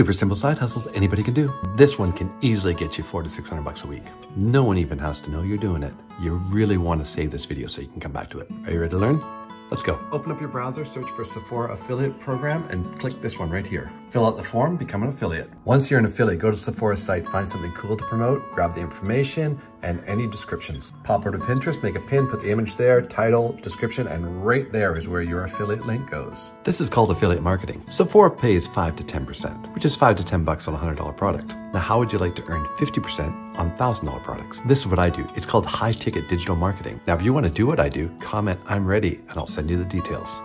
Super simple side hustles anybody can do. This one can easily get you four to 600 bucks a week. No one even has to know you're doing it. You really want to save this video so you can come back to it. Are you ready to learn? Let's go. Open up your browser, search for Sephora affiliate program and click this one right here. Fill out the form, become an affiliate. Once you're an affiliate, go to Sephora's site, find something cool to promote, grab the information and any descriptions. Pop over to Pinterest, make a pin, put the image there, title, description, and right there is where your affiliate link goes. This is called affiliate marketing. Sephora pays 5 to 10%, which is 5 to 10 bucks on a $100 product. Now, how would you like to earn 50% on $1,000 products? This is what I do. It's called high ticket digital marketing. Now, if you want to do what I do, comment I'm ready and I'll send you the details.